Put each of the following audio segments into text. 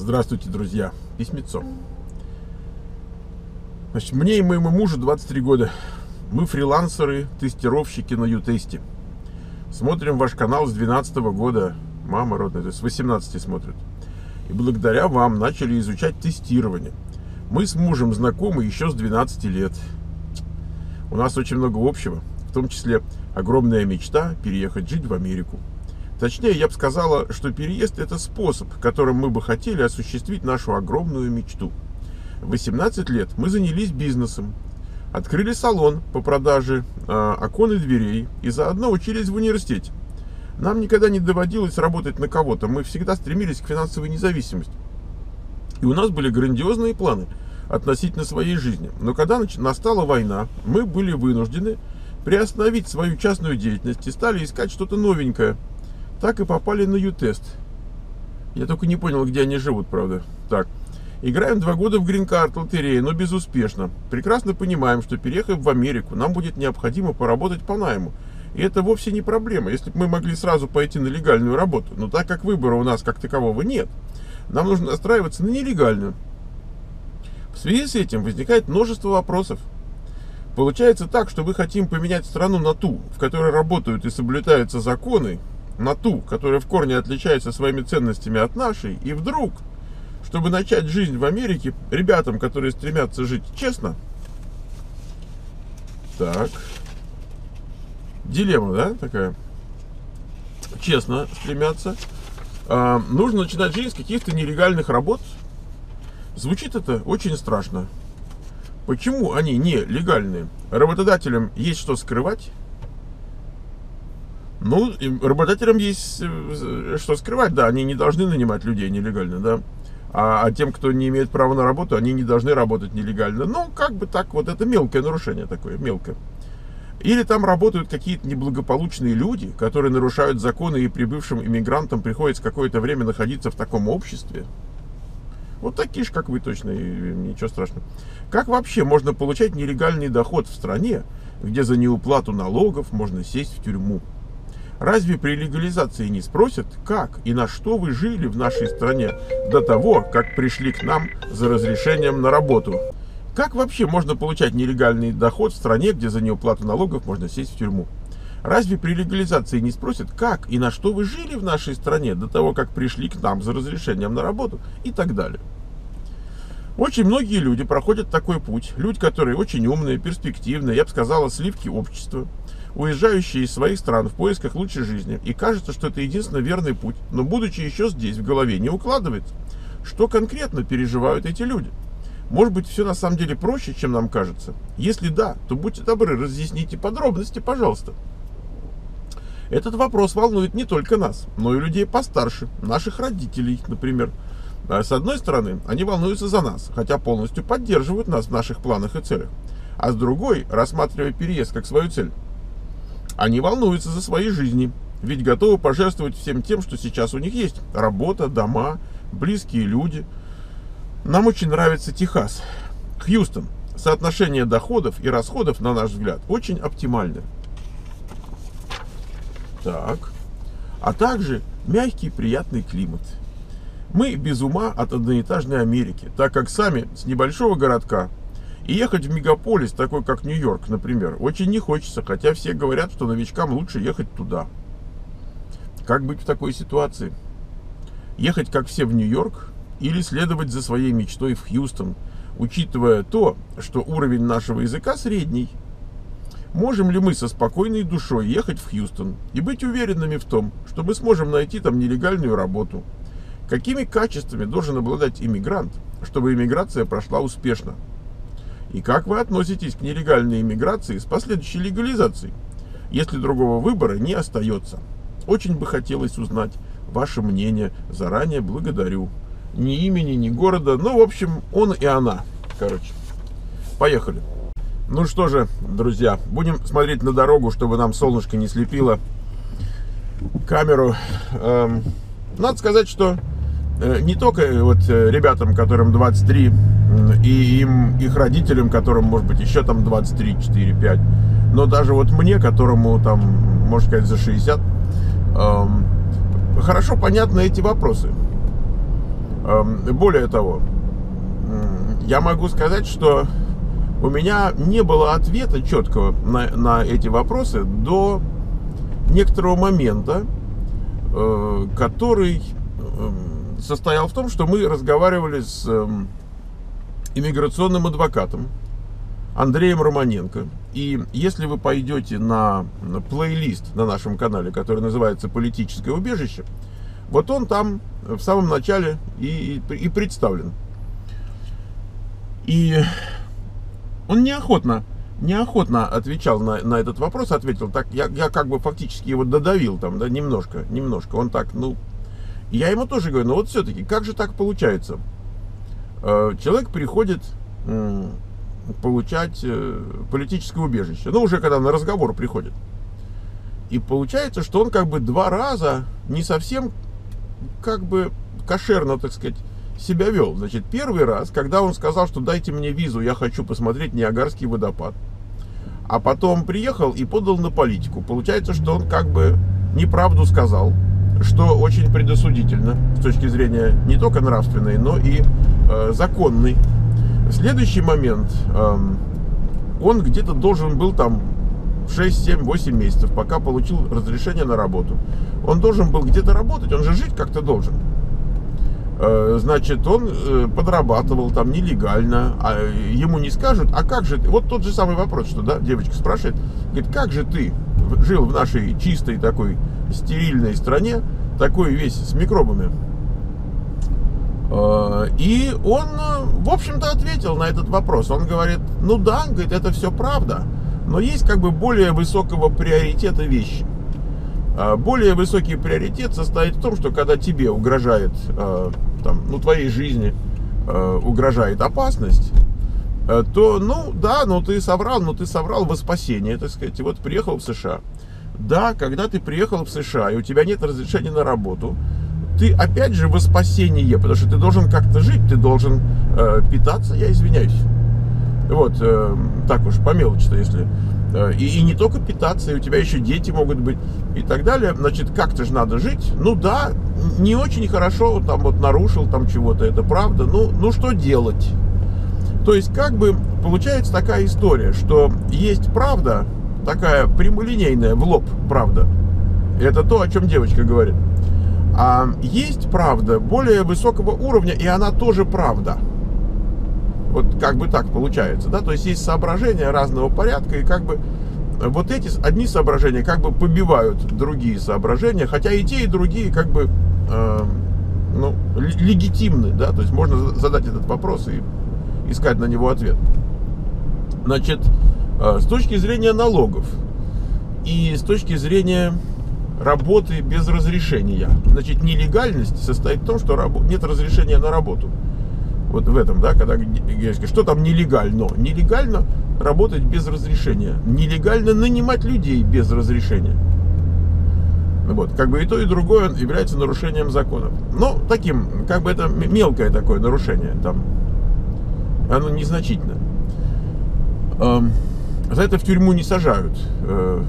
Здравствуйте, друзья. Письмецо. Значит, мне и моему мужу 23 года. Мы фрилансеры, тестировщики на Ютесте. Смотрим ваш канал с 12 года. Мама родная, то есть с 18 смотрят. И благодаря вам начали изучать тестирование. Мы с мужем знакомы еще с 12 лет. У нас очень много общего, в том числе огромная мечта переехать жить в Америку. Точнее, я бы сказала, что переезд это способ, которым мы бы хотели осуществить нашу огромную мечту. В 18 лет мы занялись бизнесом, открыли салон по продаже э, окон и дверей и заодно учились в университете. Нам никогда не доводилось работать на кого-то, мы всегда стремились к финансовой независимости. И у нас были грандиозные планы относительно своей жизни. Но когда настала война, мы были вынуждены приостановить свою частную деятельность и стали искать что-то новенькое – так и попали на Ю-тест. Я только не понял, где они живут, правда. Так. Играем два года в грин-карт лотереи, но безуспешно. Прекрасно понимаем, что переехав в Америку, нам будет необходимо поработать по найму. И это вовсе не проблема, если бы мы могли сразу пойти на легальную работу. Но так как выбора у нас как такового нет, нам нужно настраиваться на нелегальную. В связи с этим возникает множество вопросов. Получается так, что мы хотим поменять страну на ту, в которой работают и соблюдаются законы, на ту, которая в корне отличается своими ценностями от нашей, и вдруг, чтобы начать жизнь в Америке, ребятам, которые стремятся жить честно, так, дилемма, да, такая, честно стремятся, а, нужно начинать жизнь с каких-то нелегальных работ. Звучит это очень страшно. Почему они не легальные? Работодателям есть что скрывать, ну, работодателям есть э, что скрывать, да, они не должны нанимать людей нелегально, да. А, а тем, кто не имеет права на работу, они не должны работать нелегально. Ну, как бы так, вот это мелкое нарушение такое, мелкое. Или там работают какие-то неблагополучные люди, которые нарушают законы, и прибывшим иммигрантам приходится какое-то время находиться в таком обществе. Вот такие же, как вы точно, и ничего страшного. Как вообще можно получать нелегальный доход в стране, где за неуплату налогов можно сесть в тюрьму? Разве при легализации не спросят, как и на что вы жили в нашей стране до того, как пришли к нам за разрешением на работу? Как вообще можно получать нелегальный доход в стране, где за неуплату налогов можно сесть в тюрьму? Разве при легализации не спросят, как и на что вы жили в нашей стране до того, как пришли к нам за разрешением на работу и так далее? Очень многие люди проходят такой путь. Люди, которые очень умные, перспективные, я бы сказала, сливки общества уезжающие из своих стран в поисках лучшей жизни. И кажется, что это единственно верный путь. Но будучи еще здесь, в голове не укладывается, что конкретно переживают эти люди. Может быть, все на самом деле проще, чем нам кажется? Если да, то будьте добры, разъясните подробности, пожалуйста. Этот вопрос волнует не только нас, но и людей постарше, наших родителей, например. А с одной стороны, они волнуются за нас, хотя полностью поддерживают нас в наших планах и целях. А с другой, рассматривая переезд как свою цель, они волнуются за свои жизни, ведь готовы пожертвовать всем тем, что сейчас у них есть. Работа, дома, близкие люди. Нам очень нравится Техас. Хьюстон. Соотношение доходов и расходов, на наш взгляд, очень оптимальное. Так. А также мягкий приятный климат. Мы без ума от одноэтажной Америки, так как сами с небольшого городка и ехать в мегаполис, такой как Нью-Йорк, например, очень не хочется, хотя все говорят, что новичкам лучше ехать туда. Как быть в такой ситуации? Ехать как все в Нью-Йорк или следовать за своей мечтой в Хьюстон, учитывая то, что уровень нашего языка средний? Можем ли мы со спокойной душой ехать в Хьюстон и быть уверенными в том, что мы сможем найти там нелегальную работу? Какими качествами должен обладать иммигрант, чтобы иммиграция прошла успешно? И как вы относитесь к нелегальной иммиграции с последующей легализацией, если другого выбора не остается? Очень бы хотелось узнать ваше мнение. Заранее благодарю. Ни имени, ни города. Ну, в общем, он и она. Короче, поехали. Ну что же, друзья, будем смотреть на дорогу, чтобы нам солнышко не слепило камеру. Эм, надо сказать, что не только вот э, ребятам, которым 23 и им, их родителям, которым, может быть, еще там 23, 4, 5. Но даже вот мне, которому там, можно сказать, за 60, эм, хорошо понятны эти вопросы. Эм, более того, я могу сказать, что у меня не было ответа четкого на, на эти вопросы до некоторого момента, э, который э, состоял в том, что мы разговаривали с э, иммиграционным адвокатом Андреем Романенко. И если вы пойдете на, плейлист на нашем канале, который называется «Политическое убежище», вот он там в самом начале и, и представлен. И он неохотно, неохотно отвечал на, на этот вопрос, ответил так, я, я как бы фактически его додавил там, да, немножко, немножко. Он так, ну, я ему тоже говорю, ну вот все-таки, как же так получается? Э, человек приходит получать э, политическое убежище, ну, уже когда на разговор приходит. И получается, что он как бы два раза не совсем как бы кошерно, так сказать, себя вел. Значит, первый раз, когда он сказал, что дайте мне визу, я хочу посмотреть Ниагарский водопад. А потом приехал и подал на политику. Получается, что он как бы неправду сказал, что очень предосудительно с точки зрения не только нравственной, но и э, законной. Следующий момент э, он где-то должен был там 6, 7, 8 месяцев, пока получил разрешение на работу. Он должен был где-то работать, он же жить как-то должен. Э, значит, он э, подрабатывал там нелегально, а ему не скажут, а как же ты, вот тот же самый вопрос, что, да, девочка спрашивает, говорит, как же ты жил в нашей чистой такой стерильной стране, такой весь с микробами, э, и он, в общем-то, ответил на этот вопрос. Он говорит, ну да, говорит, это все правда, но есть как бы более высокого приоритета вещи. А более высокий приоритет состоит в том, что когда тебе угрожает, э, там, ну, твоей жизни э, угрожает опасность, э, то, ну, да, ну, ты соврал, но ты соврал во спасение, так сказать, и вот приехал в США. Да, когда ты приехал в США, и у тебя нет разрешения на работу, ты опять же во спасение, потому что ты должен как-то жить, ты должен э, питаться, я извиняюсь. Вот, э, так уж, по мелочи-то, если Э, и, и не только питаться, и у тебя еще дети могут быть и так далее. Значит, как-то же надо жить. Ну да, не очень хорошо, там вот нарушил там чего-то, это правда. Ну, ну что делать? То есть, как бы получается такая история, что есть правда, такая прямолинейная, в лоб правда. Это то, о чем девочка говорит. А есть правда более высокого уровня, и она тоже правда. Вот как бы так получается, да, то есть есть соображения разного порядка, и как бы вот эти одни соображения как бы побивают другие соображения, хотя и те, и другие как бы э, ну, легитимны, да, то есть можно задать этот вопрос и искать на него ответ. Значит, э, с точки зрения налогов и с точки зрения работы без разрешения, значит, нелегальность состоит в том, что нет разрешения на работу вот в этом, да, когда что там нелегально? Нелегально работать без разрешения. Нелегально нанимать людей без разрешения. Вот, как бы и то, и другое является нарушением законов. Но таким, как бы это мелкое такое нарушение, там, оно незначительно. За это в тюрьму не сажают э,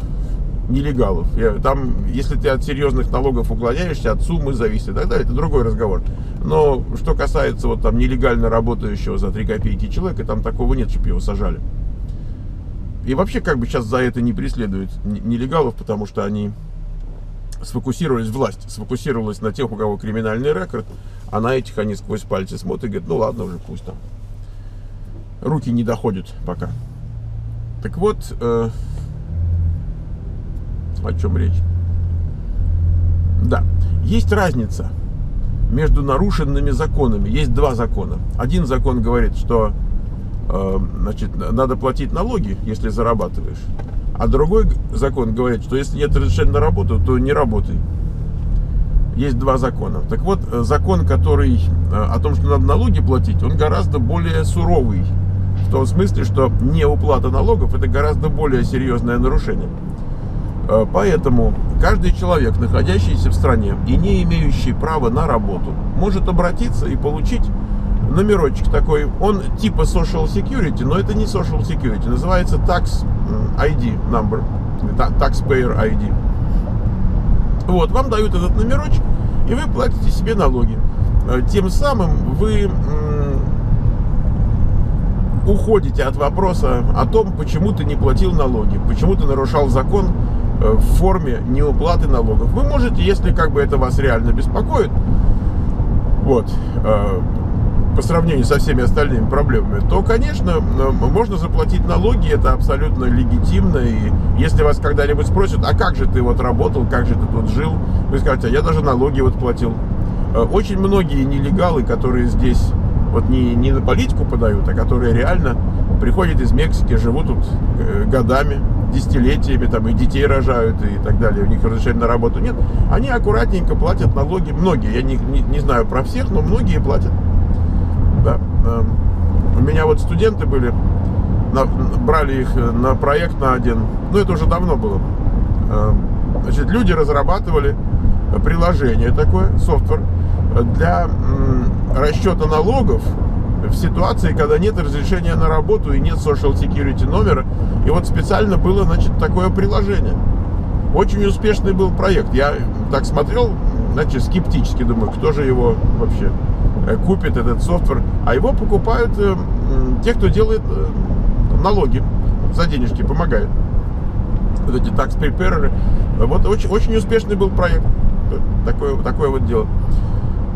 нелегалов. Там, если ты от серьезных налогов уклоняешься, от суммы зависит и так далее, это другой разговор. Но что касается вот там нелегально работающего за 3 копейки человека, там такого нет, чтобы его сажали. И вообще как бы сейчас за это не преследуют нелегалов, потому что они сфокусировались, власть сфокусировалась на тех, у кого криминальный рекорд, а на этих они сквозь пальцы смотрят и говорят, ну ладно уже, пусть там. Руки не доходят пока. Так вот, э, о чем речь. Да, есть разница между нарушенными законами. Есть два закона. Один закон говорит, что э, значит, надо платить налоги, если зарабатываешь. А другой закон говорит, что если нет разрешения на работу, то не работай. Есть два закона. Так вот, э, закон, который э, о том, что надо налоги платить, он гораздо более суровый. В том смысле, что неуплата налогов это гораздо более серьезное нарушение. Э, поэтому каждый человек, находящийся в стране и не имеющий права на работу, может обратиться и получить номерочек такой. Он типа Social Security, но это не Social Security. Называется Tax ID number. Taxpayer ID. Вот, вам дают этот номерочек, и вы платите себе налоги. э, тем самым вы уходите от вопроса о том, почему ты не платил налоги, почему ты нарушал закон э, в форме неуплаты налогов. Вы можете, если как бы это вас реально беспокоит, вот, э, по сравнению со всеми остальными проблемами, то, конечно, можно заплатить налоги, это абсолютно легитимно. И если вас когда-нибудь спросят, а как же ты вот работал, как же ты тут жил, вы скажете, а я даже налоги вот платил. Э, очень многие нелегалы, которые здесь вот не, не на политику подают, а которые реально приходят из Мексики, живут тут э, годами, десятилетиями, там и детей рожают и так далее, у них разрешения на работу нет, они аккуратненько платят налоги, многие, я не, не, не знаю про всех, но многие платят. Да. Эм, у меня вот студенты были, на, брали их на проект на один, ну это уже давно было. Эм, значит, люди разрабатывали приложение такое, софтвер, для расчета налогов в ситуации, когда нет разрешения на работу и нет social security номера. И вот специально было, значит, такое приложение. Очень успешный был проект. Я так смотрел, значит, скептически думаю, кто же его вообще э, купит, этот софтвер. А его покупают э, те, кто делает э, налоги за денежки, помогает. Вот эти tax preparer. Вот очень, очень успешный был проект. Такое, такое вот дело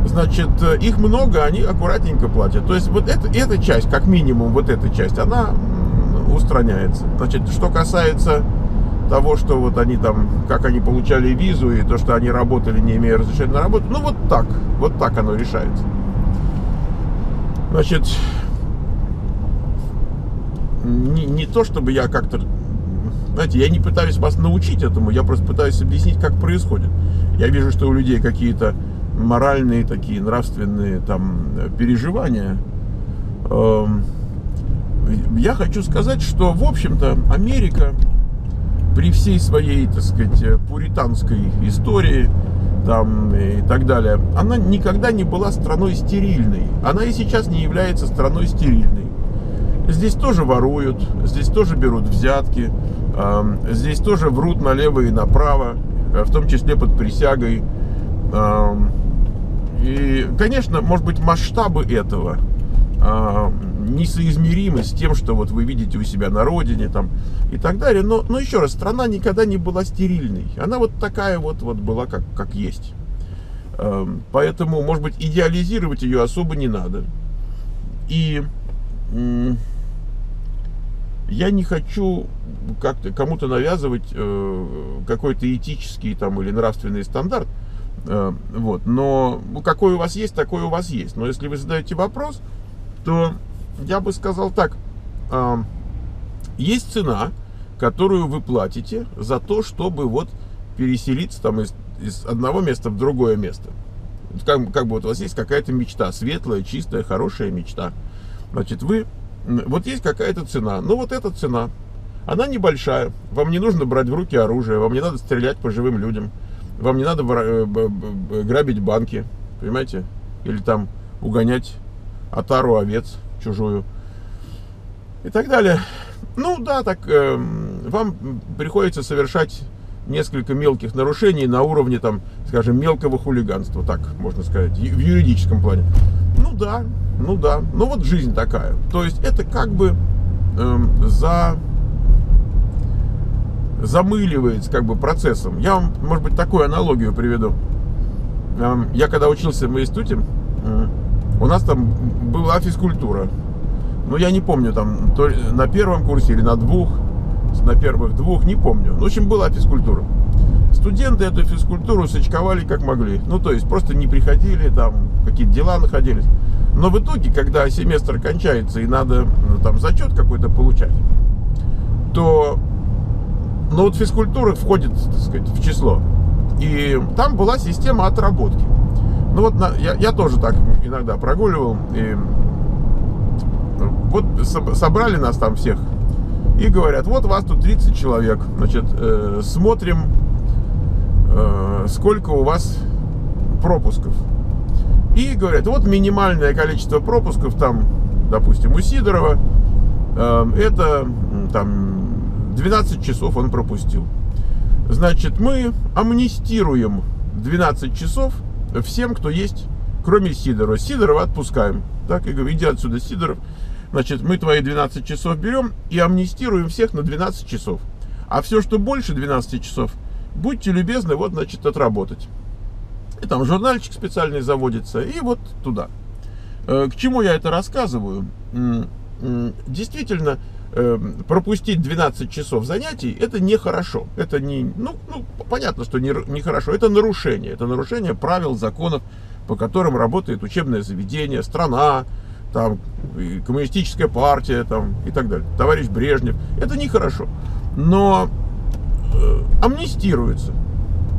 значит, э, их много, они аккуратненько платят. То есть вот это, эта часть, как минимум вот эта часть, она устраняется. Значит, что касается того, что вот они там, как они получали визу и то, что они работали, не имея разрешения на работу, ну вот так, вот так оно решается. Значит, не, не то, чтобы я как-то, знаете, я не пытаюсь вас научить этому, я просто пытаюсь объяснить, как происходит. Я вижу, что у людей какие-то моральные такие нравственные там переживания. Эм, я хочу сказать, что, в общем-то, Америка при всей своей, так сказать, пуританской истории там и так далее, она никогда не была страной стерильной. Она и сейчас не является страной стерильной. Здесь тоже воруют, здесь тоже берут взятки, эм, здесь тоже врут налево и направо, э, в том числе под присягой. Эм, и, конечно, может быть, масштабы этого а, несоизмеримы с тем, что вот вы видите у себя на родине там и так далее. Но, но еще раз, страна никогда не была стерильной. Она вот такая вот, вот была, как, как есть. А, поэтому, может быть, идеализировать ее особо не надо. И я не хочу как-то кому-то навязывать э, какой-то этический там или нравственный стандарт. Э, вот. Но ну, какой у вас есть, такой у вас есть. Но если вы задаете вопрос, то я бы сказал так. А, есть цена, которую вы платите за то, чтобы вот переселиться там из, из одного места в другое место. Как, как бы вот у вас есть какая-то мечта, светлая, чистая, хорошая мечта. Значит, вы, вот есть какая-то цена. Ну вот эта цена, она небольшая. Вам не нужно брать в руки оружие, вам не надо стрелять по живым людям. Вам не надо э, грабить банки, понимаете? Или там угонять отару овец чужую и так далее. Ну да, так э, вам приходится совершать несколько мелких нарушений на уровне, там, скажем, мелкого хулиганства, так можно сказать, в юридическом плане. Ну да, ну да, ну вот жизнь такая. То есть это как бы э, за замыливается как бы процессом. Я вам, может быть, такую аналогию приведу. Я когда учился в институте, у нас там была физкультура. Ну, я не помню, там, то на первом курсе или на двух, на первых двух, не помню. Ну, в общем, была физкультура. Студенты эту физкультуру сочковали как могли. Ну, то есть, просто не приходили, там, какие-то дела находились. Но в итоге, когда семестр кончается и надо, ну, там, зачет какой-то получать, то но вот физкультура входит, так сказать, в число. И там была система отработки. Ну вот на, я, я тоже так иногда прогуливал. И вот собрали нас там всех и говорят, вот вас тут 30 человек. Значит, э, смотрим, э, сколько у вас пропусков. И говорят, вот минимальное количество пропусков там, допустим, у Сидорова, э, это там 12 часов он пропустил. Значит, мы амнистируем 12 часов всем, кто есть, кроме Сидорова. Сидорова отпускаем. Так, и говорю, иди отсюда, Сидоров. Значит, мы твои 12 часов берем и амнистируем всех на 12 часов. А все, что больше 12 часов, будьте любезны, вот, значит, отработать. И там журнальчик специальный заводится, и вот туда. Э, к чему я это рассказываю? Действительно, пропустить 12 часов занятий, это нехорошо. Это не, ну, ну понятно, что нехорошо. Не это нарушение. Это нарушение правил, законов, по которым работает учебное заведение, страна, там, коммунистическая партия там, и так далее. Товарищ Брежнев. Это нехорошо. Но э, амнистируется.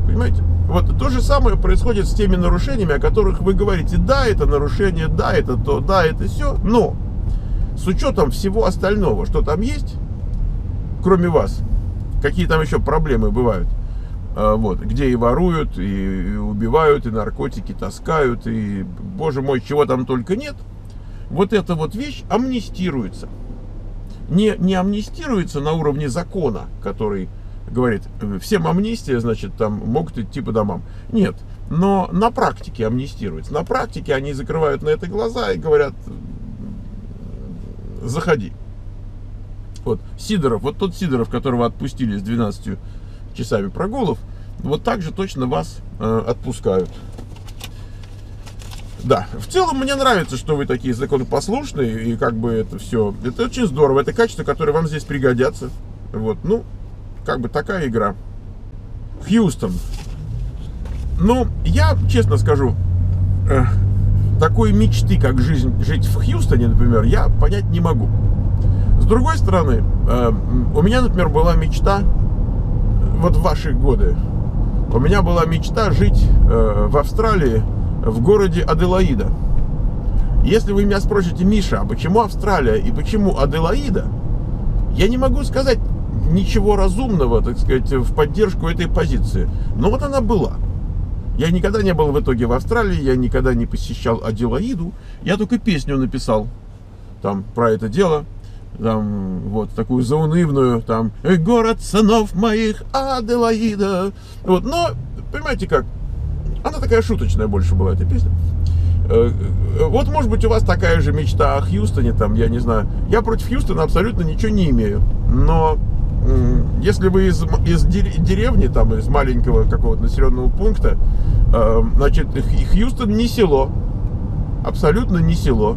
Понимаете? Вот то же самое происходит с теми нарушениями, о которых вы говорите. Да, это нарушение, да, это то, да, это все. Но с учетом всего остального, что там есть, кроме вас, какие там еще проблемы бывают, а, вот, где и воруют, и, убивают, и наркотики таскают, и, боже мой, чего там только нет, вот эта вот вещь амнистируется. Не, не амнистируется на уровне закона, который говорит, всем амнистия, значит, там могут идти по домам. Нет, но на практике амнистируется. На практике они закрывают на это глаза и говорят, заходи. Вот Сидоров, вот тот Сидоров, которого отпустили с 12 часами прогулов, вот так же точно вас э, отпускают. Да, в целом мне нравится, что вы такие законопослушные, и как бы это все, это очень здорово, это качество, которое вам здесь пригодятся. Вот, ну, как бы такая игра. Хьюстон. Ну, я честно скажу, э, такой мечты, как жизнь, жить в Хьюстоне, например, я понять не могу. С другой стороны, э, у меня, например, была мечта, вот в ваши годы, у меня была мечта жить э, в Австралии, в городе Аделаида. Если вы меня спросите, Миша, а почему Австралия и почему Аделаида, я не могу сказать ничего разумного, так сказать, в поддержку этой позиции. Но вот она была. Я никогда не был в итоге в Австралии, я никогда не посещал Аделаиду. Я только песню написал там про это дело. Там вот такую заунывную, там город сынов моих Аделаида. Вот, но понимаете как, она такая шуточная больше была эта песня. Э, э, вот, может быть, у вас такая же мечта о Хьюстоне, там, я не знаю. Я против Хьюстона абсолютно ничего не имею. Но если вы из, из деревни, там, из маленького какого-то населенного пункта, э, значит, Хьюстон не село, абсолютно не село.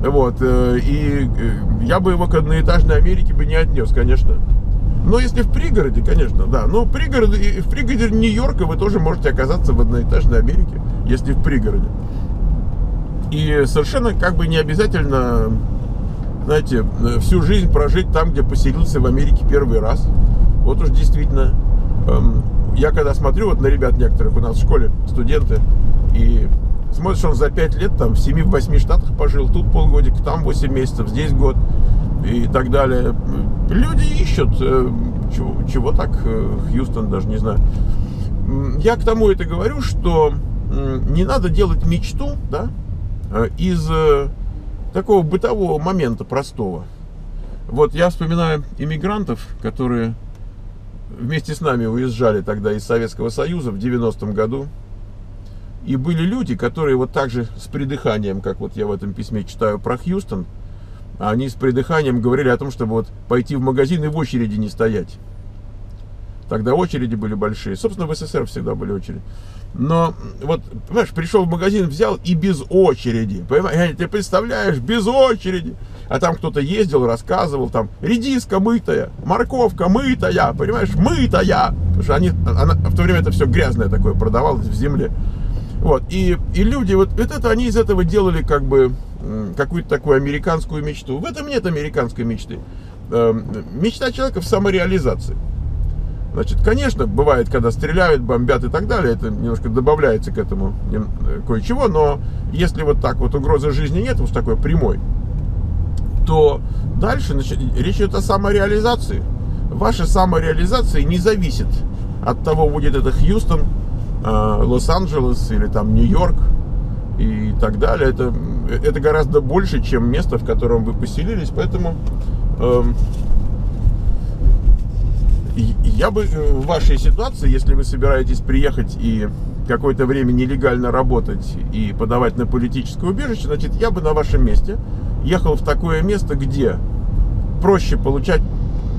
Вот, э, и э, я бы его к одноэтажной Америке бы не отнес, конечно. Но если в пригороде, конечно, да. Но в пригороде, в пригороде Нью-Йорка вы тоже можете оказаться в одноэтажной Америке, если в пригороде. И совершенно как бы не обязательно знаете, э, всю жизнь прожить там, где поселился в Америке первый раз. Вот уж действительно, эм, я когда смотрю вот на ребят некоторых у нас в школе, студенты, и смотришь, он за 5 лет там в 7-8 штатах пожил, тут полгодика, там 8 месяцев, здесь год и так далее. Люди ищут, э, чего, чего так, э, Хьюстон даже не знаю. Я к тому это говорю, что не надо делать мечту, да, из такого бытового момента простого. Вот я вспоминаю иммигрантов, которые вместе с нами уезжали тогда из Советского Союза в 90-м году. И были люди, которые вот так же с придыханием, как вот я в этом письме читаю про Хьюстон, они с придыханием говорили о том, чтобы вот пойти в магазин и в очереди не стоять. Тогда очереди были большие. Собственно, в СССР всегда были очереди. Но вот, понимаешь, пришел в магазин, взял и без очереди. Понимаешь, ты представляешь, без очереди. А там кто-то ездил, рассказывал, там, редиска мытая, морковка мытая, понимаешь, мытая. Потому что они, она, в то время это все грязное такое продавалось в земле. Вот, и, и люди, вот, вот это они из этого делали как бы какую-то такую американскую мечту. В этом нет американской мечты. Эм, мечта человека в самореализации. Значит, конечно, бывает, когда стреляют, бомбят и так далее, это немножко добавляется к этому э, кое-чего, но если вот так вот угрозы жизни нет, уж такой прямой, то дальше значит, речь идет о самореализации. Ваша самореализация не зависит от того, будет это Хьюстон, э, Лос-Анджелес или там Нью-Йорк и так далее. Это, это гораздо больше, чем место, в котором вы поселились, поэтому эм, я бы э, в вашей ситуации, если вы собираетесь приехать и какое-то время нелегально работать и подавать на политическое убежище, значит, я бы на вашем месте ехал в такое место, где проще получать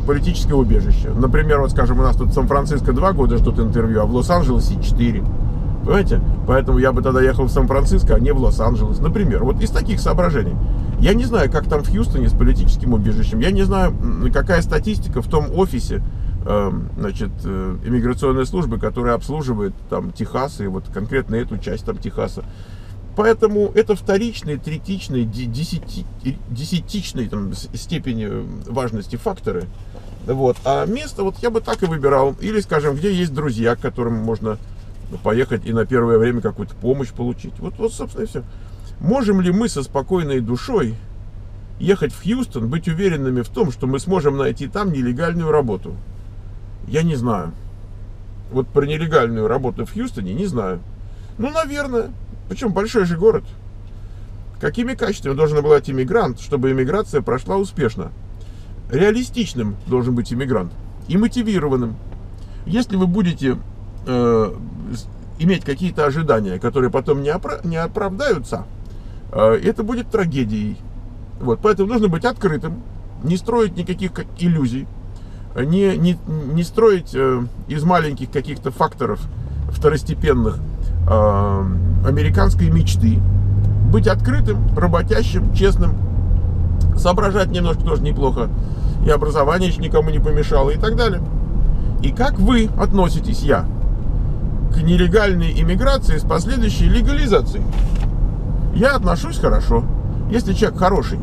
политическое убежище. Например, вот скажем, у нас тут Сан-Франциско два года ждут интервью, а в Лос-Анджелесе четыре. Понимаете? Поэтому я бы тогда ехал в Сан-Франциско, а не в Лос-Анджелес. Например, вот из таких соображений. Я не знаю, как там в Хьюстоне с политическим убежищем. Я не знаю, какая статистика в том офисе, значит, э, иммиграционной службы, которая обслуживает там Техас и вот конкретно эту часть там Техаса. Поэтому это вторичные, третичные, десяти, десятичные там, степени важности факторы. Вот. А место вот я бы так и выбирал. Или, скажем, где есть друзья, к которым можно поехать и на первое время какую-то помощь получить. Вот, вот, собственно, и все. Можем ли мы со спокойной душой ехать в Хьюстон, быть уверенными в том, что мы сможем найти там нелегальную работу? Я не знаю. Вот про нелегальную работу в Хьюстоне не знаю. Ну, наверное. Причем большой же город. Какими качествами должен обладать иммигрант, чтобы иммиграция прошла успешно? Реалистичным должен быть иммигрант и мотивированным. Если вы будете э, иметь какие-то ожидания, которые потом не, опра- не оправдаются, э, это будет трагедией. Вот, поэтому нужно быть открытым, не строить никаких иллюзий, не, не, не строить э, из маленьких каких-то факторов второстепенных э, американской мечты. Быть открытым, работящим, честным, соображать немножко тоже неплохо, и образование еще никому не помешало и так далее. И как вы относитесь, я, к нелегальной иммиграции с последующей легализацией. Я отношусь хорошо, если человек хороший.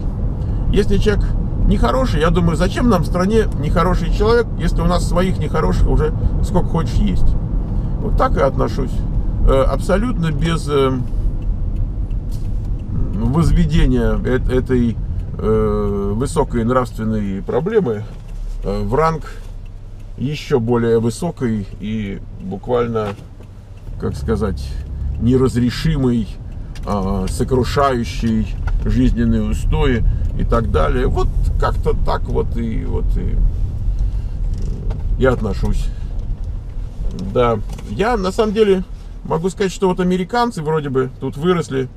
Если человек нехороший, я думаю, зачем нам в стране нехороший человек, если у нас своих нехороших уже сколько хочешь есть. Вот так и отношусь. Э, абсолютно без э, возведения этой э, высокой нравственной проблемы в ранг еще более высокой и буквально как сказать, неразрешимый, а, сокрушающий жизненные устои и так далее. Вот как-то так вот и вот и я отношусь. Да, я на самом деле могу сказать, что вот американцы вроде бы тут выросли,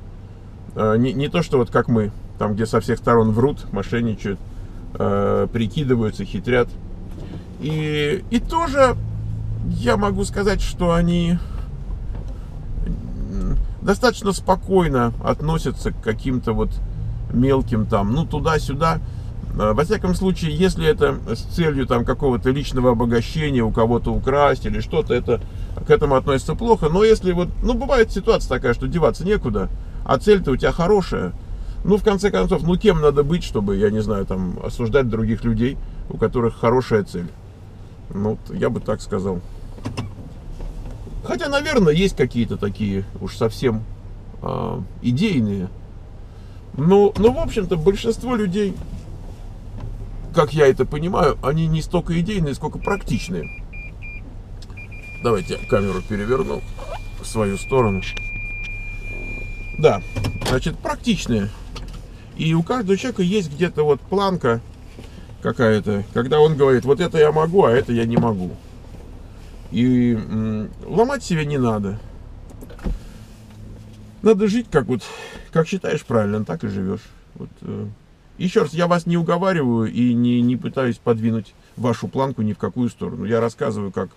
а, не, не то что вот как мы, там где со всех сторон врут, мошенничают, а, прикидываются, хитрят. И, и тоже я могу сказать, что они достаточно спокойно относятся к каким-то вот мелким там, ну, туда-сюда. А, во всяком случае, если это с целью там какого-то личного обогащения, у кого-то украсть или что-то, это к этому относится плохо. Но если вот, ну, бывает ситуация такая, что деваться некуда, а цель-то у тебя хорошая, ну, в конце концов, ну, кем надо быть, чтобы, я не знаю, там, осуждать других людей, у которых хорошая цель? Ну, я бы так сказал. Хотя, наверное, есть какие-то такие уж совсем э, идейные. Но, но, в общем-то, большинство людей, как я это понимаю, они не столько идейные, сколько практичные. Давайте камеру переверну в свою сторону. Да, значит, практичные. И у каждого человека есть где-то вот планка какая-то, когда он говорит, вот это я могу, а это я не могу. И ломать себя не надо. Надо жить, как вот, как считаешь правильно, так и живешь. Вот, э. Еще раз, я вас не уговариваю и не, не пытаюсь подвинуть вашу планку ни в какую сторону. Я рассказываю, как,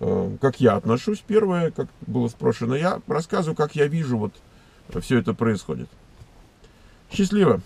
э, как я отношусь. Первое, как было спрошено, я рассказываю, как я вижу, вот все это происходит. Счастливо!